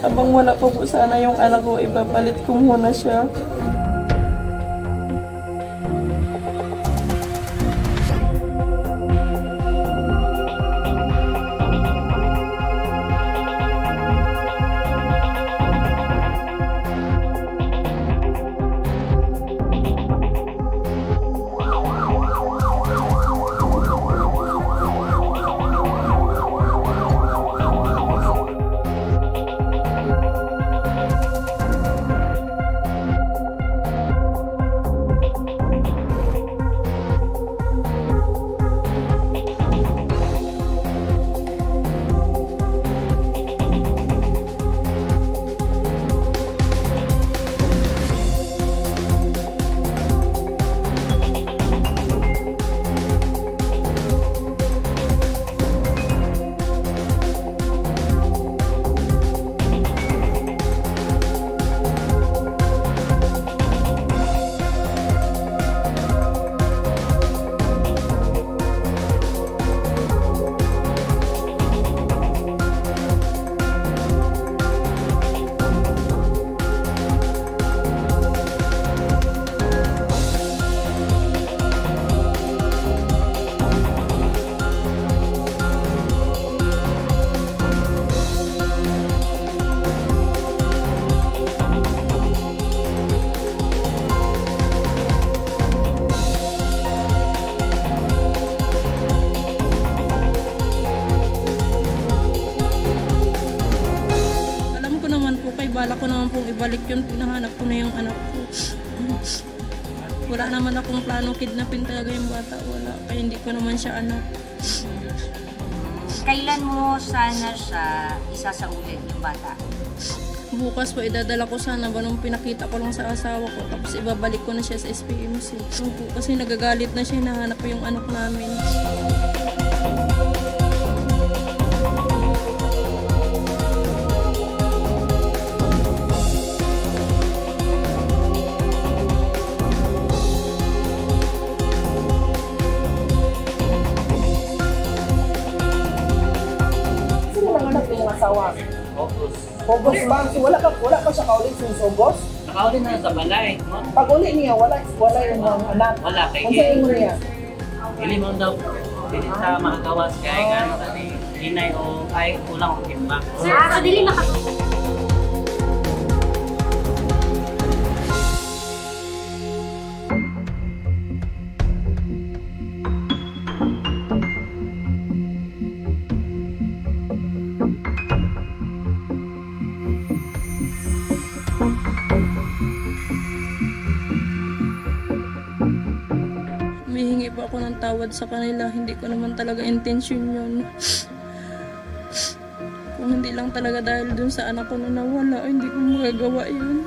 Habang wala pa po sana yung anak ko, ipapalit ko muna siya. Po, kay bala ko naman pong ibalik yun. Pinahanap ko na yung anak ko. Wala naman akong plano kidnapin talaga yung bata. Wala. Kaya hindi ko naman siya anak. Kailan mo sana siya isasaulin yung bata? Bukas po, idadala ko sana ba nung pinakita ko lang sa asawa ko. Tapos ibabalik ko na siya sa SPMC. So, po, kasi nagagalit na siya, hinahanap ko yung anak namin. Asawa? Focus. August pa. So wala ka wala pa siya kauli since August. Nakauli na sa balay. no? Pag uli niya wala wala yung mga anak. Wala kay Ang sa mo niya. Dili mo daw. Dili sa makagawas kay ano kani hinay o ay kulang og timbang. Sir, sa dili maka... po ako ng tawad sa kanila. Hindi ko naman talaga intention yun. Kung hindi lang talaga dahil dun sa anak ko na nawala, hindi ko magagawa yun.